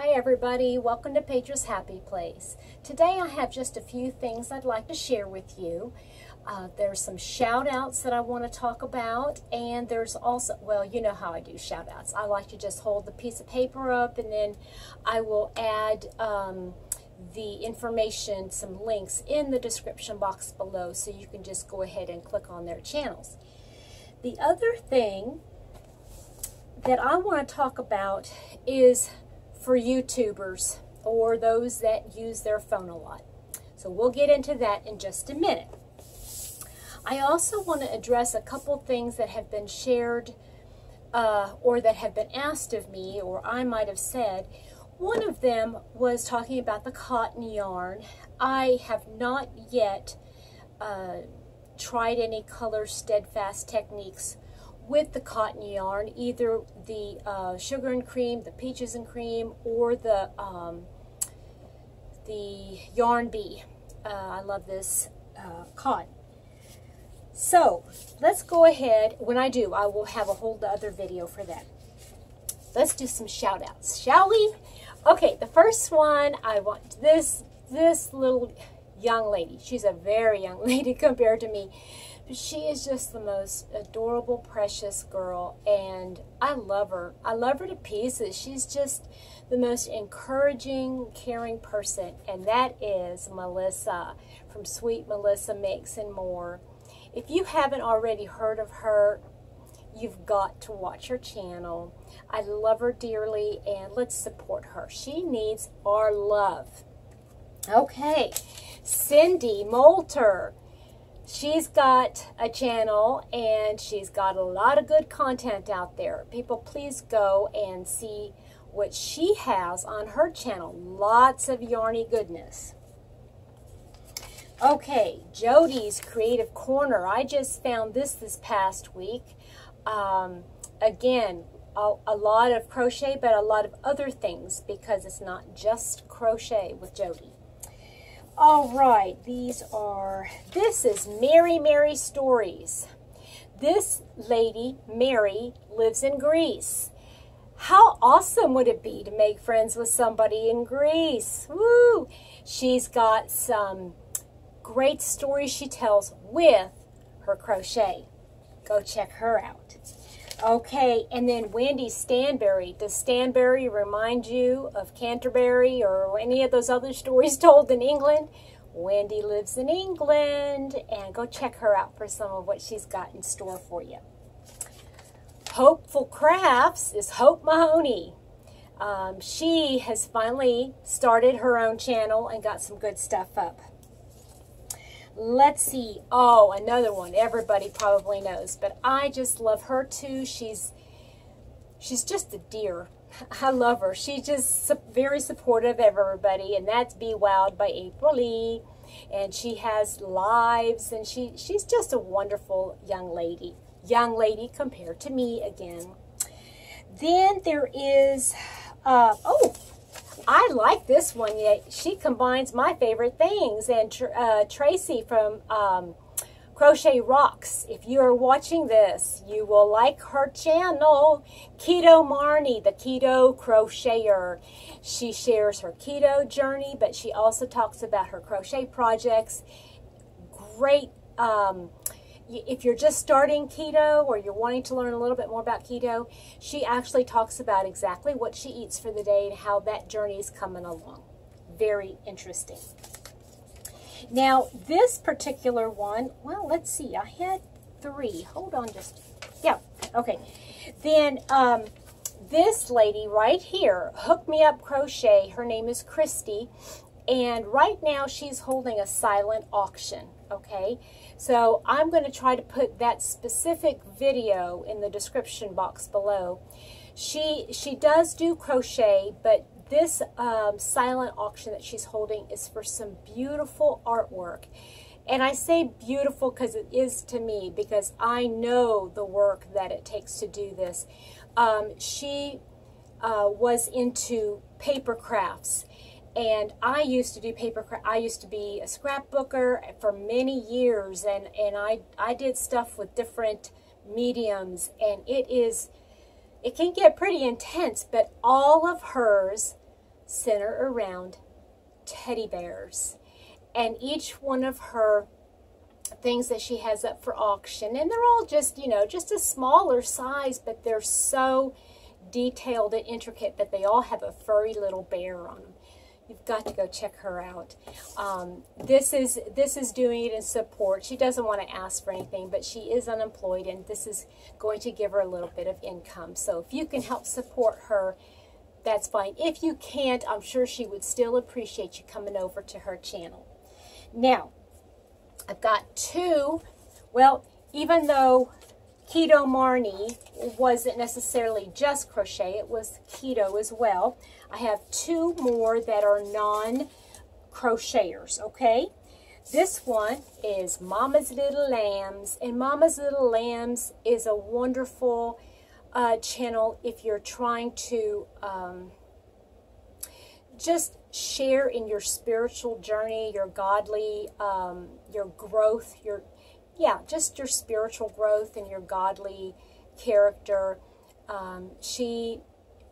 Hi everybody, welcome to Petra's Happy Place. Today I have just a few things I'd like to share with you. Uh, there's some shout outs that I want to talk about and there's also, well you know how I do shout outs. I like to just hold the piece of paper up and then I will add um, the information, some links in the description box below so you can just go ahead and click on their channels. The other thing that I want to talk about is for YouTubers or those that use their phone a lot. So we'll get into that in just a minute. I also want to address a couple things that have been shared uh, or that have been asked of me or I might have said. One of them was talking about the cotton yarn. I have not yet uh, tried any color steadfast techniques with the cotton yarn, either the uh, sugar and cream, the peaches and cream, or the um, the yarn bee. Uh, I love this uh, cotton. So let's go ahead. When I do, I will have a whole other video for that. Let's do some shout outs, shall we? Okay, the first one I want this this little young lady. She's a very young lady compared to me she is just the most adorable, precious girl, and I love her. I love her to pieces. She's just the most encouraging, caring person, and that is Melissa from Sweet Melissa Makes and More. If you haven't already heard of her, you've got to watch her channel. I love her dearly, and let's support her. She needs our love. Okay, Cyndy Moelter she's got a channel and she's got a lot of good content out there. People, please go and see what she has on her channel. Lots of yarny goodness. Okay, Jodi's Crochet Corner. I just found this this past week. Um, again, a, a lot of crochet, but a lot of other things because it's not just crochet with Jody. All right, these are, this is Merry Mary Stories. This lady, Mary, lives in Greece. How awesome would it be to make friends with somebody in Greece? Woo! She's got some great stories she tells with her crochet. Go check her out. Okay, and then Wendy Stanbury. Does Stanbury remind you of Canterbury or any of those other stories told in England? Wendy lives in England, and go check her out for some of what she's got in store for you. Hopeful Crafts is Hope Mahoney. Um, she has finally started her own channel and got some good stuff up. Let's see. Oh, another one everybody probably knows, but I just love her too. She's she's just a dear. I love her. She's just very supportive of everybody, and that's Bee WOW'd by April Lee. And she has lives, and she she's just a wonderful young lady. Young lady compared to me again. Then there is, uh, oh, I like this one. Yet she combines my favorite things. And uh, Tracy from um, Crochet Rocks. If you are watching this, you will like her channel, Keto Marny, the Keto Crocheter. She shares her keto journey, but she also talks about her crochet projects. Great um, if you're just starting keto or you're wanting to learn a little bit more about keto, she actually talks about exactly what she eats for the day and how that journey is coming along. Very interesting. Now, this particular one, well, let's see. I had three. Hold on just, yeah, okay. Then um, this lady right here, Hook Me Up Crochet, her name is Christy, and right now she's holding a silent auction, okay? So I'm going to try to put that specific video in the description box below. She, she does do crochet, but this um, silent auction that she's holding is for some beautiful artwork. And I say beautiful because it is to me, because I know the work that it takes to do this. Um, she uh, was into paper crafts and I used to do paper I used to be a scrapbooker for many years and and I I did stuff with different mediums and it is it can get pretty intense but all of hers center around teddy bears. And each one of her things that she has up for auction, and they're all just, you know, just a smaller size, but they're so detailed and intricate that they all have a furry little bear on them. You've got to go check her out. Um, this is this is doing it in support. She doesn't want to ask for anything, but she is unemployed, and this is going to give her a little bit of income. So if you can help support her, that's fine. If you can't, I'm sure she would still appreciate you coming over to her channel. Now, I've got two. Well, even though Keto Marny wasn't necessarily just crochet, it was keto as well. I have two more that are non-crocheters, okay? This one is Mama's Little Lambs, and Mama's Little Lambs is a wonderful uh, channel if you're trying to um, just share in your spiritual journey, your godly, um, your growth, your yeah, just your spiritual growth and your godly character. Um, she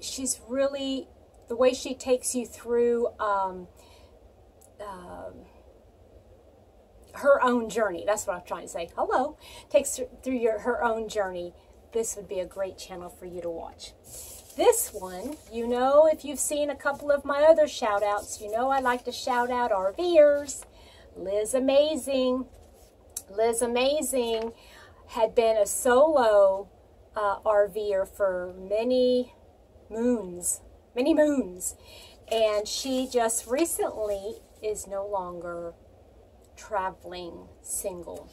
she's really the way she takes you through um, uh, her own journey. That's what I'm trying to say. Hello, takes through your her own journey. This would be a great channel for you to watch. This one, you know, if you've seen a couple of my other shout outs, you know I like to shout out RVers. Liz Amazing, Liz Amazing had been a solo uh, RVer for many moons, many moons. And she just recently is no longer traveling single.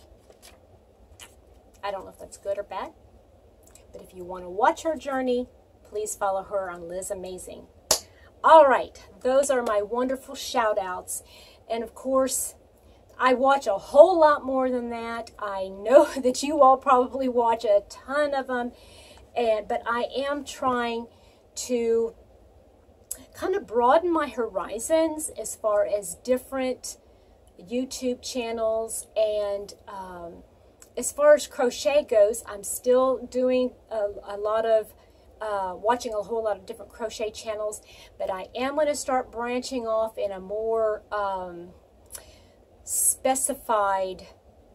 I don't know if that's good or bad, but if you want to watch her journey, please follow her on Liz Amazing. All right, those are my wonderful shout outs. And of course, I watch a whole lot more than that. I know that you all probably watch a ton of them, and but I am trying to kind of broaden my horizons as far as different YouTube channels and um, as far as crochet goes, I'm still doing a, a lot of uh, watching a whole lot of different crochet channels, but I am going to start branching off in a more um, specified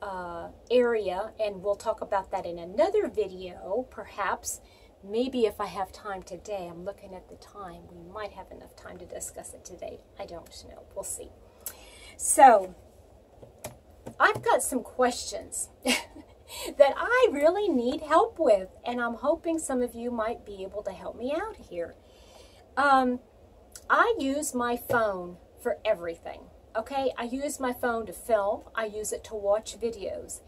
uh, area, and we'll talk about that in another video, perhaps. Maybe if I have time today, I'm looking at the time, we might have enough time to discuss it today. I don't know. We'll see. So, I've got some questions that I really need help with, and I'm hoping some of you might be able to help me out here. Um, I use my phone for everything. Okay, I use my phone to film. I use it to watch videos.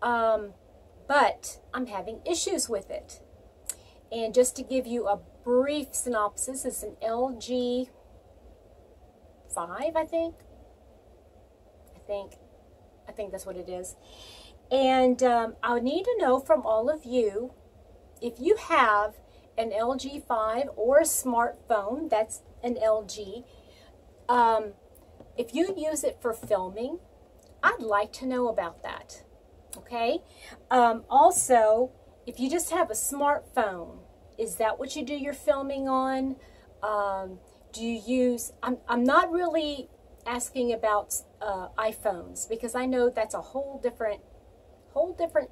Um, but I'm having issues with it. And just to give you a brief synopsis, it's an LG 5, I think. I think. I think that's what it is. And um, I need to know from all of you if you have an LG 5 or a smartphone, that's an LG, um, if you use it for filming, I'd like to know about that. Okay? Um, also, if you just have a smartphone, is that what you do your filming on? Um, do you use, I'm, I'm not really asking about uh, iPhones because I know that's a whole different, whole different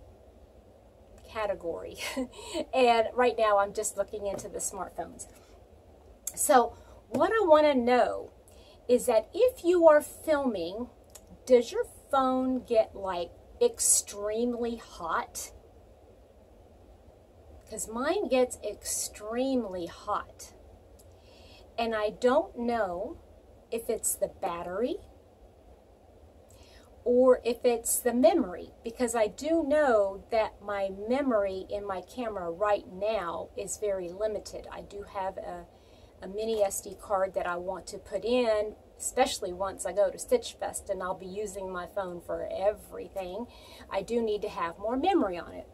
category. and right now I'm just looking into the smartphones. So what I want to know is that if you are filming, does your phone get like extremely hot? Because mine gets extremely hot. And I don't know if it's the battery or if it's the memory because I do know that my memory in my camera right now is very limited. I do have a a mini SD card that I want to put in, especially once I go to Stitch Fest and I'll be using my phone for everything. I do need to have more memory on it.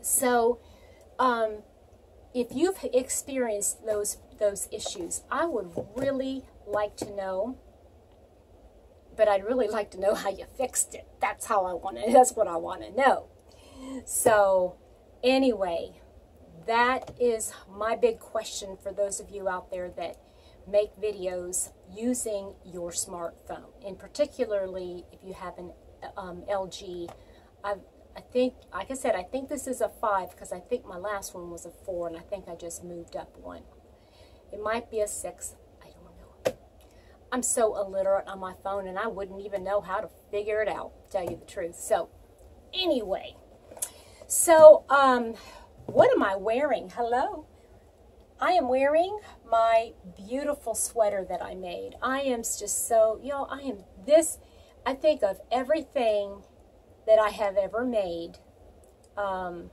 So, um, if you've experienced those those issues, I would really like to know. But I'd really like to know how you fixed it. That's how I want to. That's what I want to know. So, anyway, that is my big question for those of you out there that make videos using your smartphone. And particularly if you have an um, LG, I, I think, like I said, I think this is a 5 because I think my last one was a 4 and I think I just moved up one. It might be a 6. I don't know. I'm so illiterate on my phone and I wouldn't even know how to figure it out, tell you the truth. So, anyway. So, um, what am I wearing? Hello? I am wearing my beautiful sweater that I made. I am just so, y'all, I am this, I think of everything that I have ever made. Um,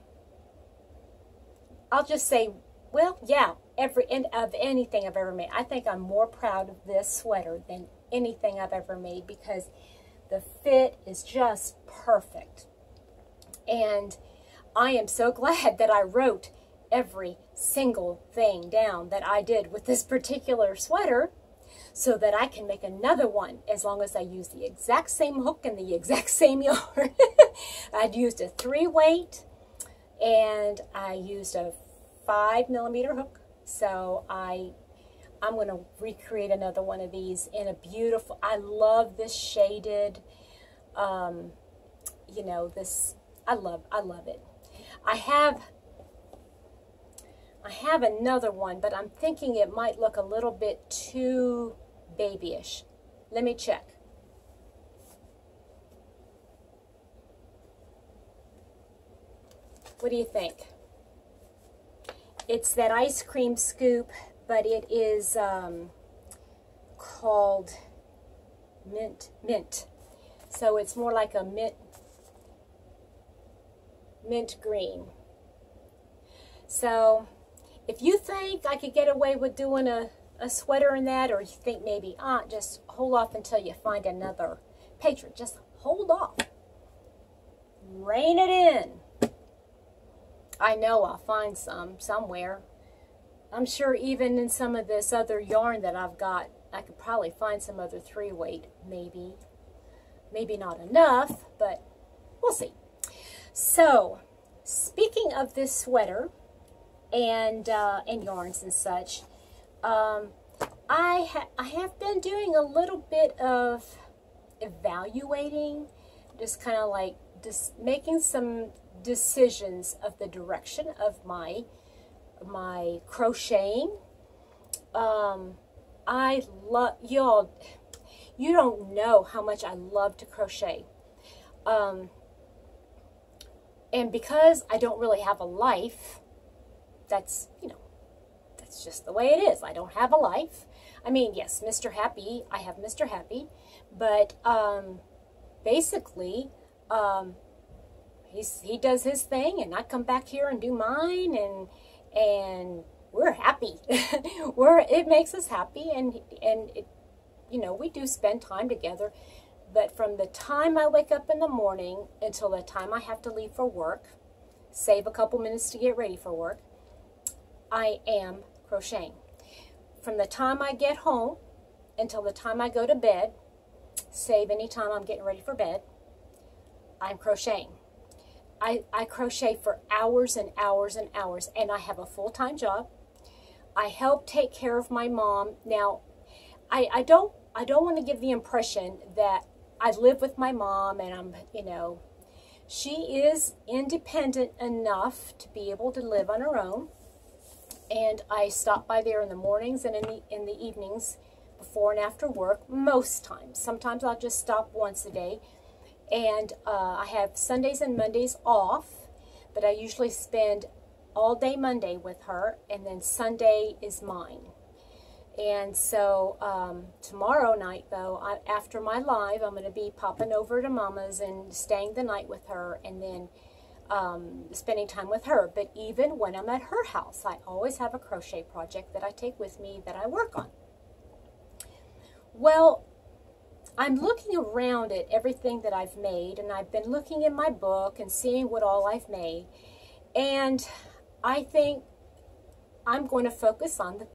I'll just say, well, yeah, every end of anything I've ever made. I think I'm more proud of this sweater than anything I've ever made because the fit is just perfect. And I am so glad that I wrote every single thing down that I did with this particular sweater so that I can make another one as long as I use the exact same hook and the exact same yarn. I'd used a three weight and I used a five millimeter hook. So I, I'm going to recreate another one of these in a beautiful, I love this shaded, um, you know, this, I love, I love it. I have I have another one, but I'm thinking it might look a little bit too babyish. Let me check. What do you think? It's that ice cream scoop, but it is um, called mint. Mint. So it's more like a mint, mint green. So if you think I could get away with doing a, a sweater in that, or you think maybe, ah, just hold off until you find another patron. Just hold off. Rein it in. I know I'll find some somewhere. I'm sure even in some of this other yarn that I've got, I could probably find some other three weight, maybe. Maybe not enough, but we'll see. So, speaking of this sweater, and uh, and yarns and such. Um, I ha I have been doing a little bit of evaluating, just kind of like just making some decisions of the direction of my my crocheting. Um, I love y'all. You don't know how much I love to crochet. Um, and because I don't really have a life, that's, you know, that's just the way it is. I don't have a life. I mean, yes, Mr. Happy, I have Mr. Happy, but um, basically, um, he's, he does his thing, and I come back here and do mine, and and we're happy. we're it makes us happy, and and it, you know, we do spend time together. But from the time I wake up in the morning until the time I have to leave for work, save a couple minutes to get ready for work, I am crocheting. From the time I get home until the time I go to bed, save any time I'm getting ready for bed, I'm crocheting. I, I crochet for hours and hours and hours, and I have a full-time job. I help take care of my mom. Now, I, I don't I don't want to give the impression that I live with my mom and I'm, you know, she is independent enough to be able to live on her own and I stop by there in the mornings and in the, in the evenings before and after work most times. Sometimes I'll just stop once a day. And uh, I have Sundays and Mondays off, but I usually spend all day Monday with her, and then Sunday is mine. And so um, tomorrow night, though, I, after my live, I'm going to be popping over to Mama's and staying the night with her, and then um, spending time with her. But even when I'm at her house, I always have a crochet project that I take with me that I work on. Well, I'm looking around at everything that I've made, and I've been looking in my book and seeing what all I've made. And I think I'm going to focus on the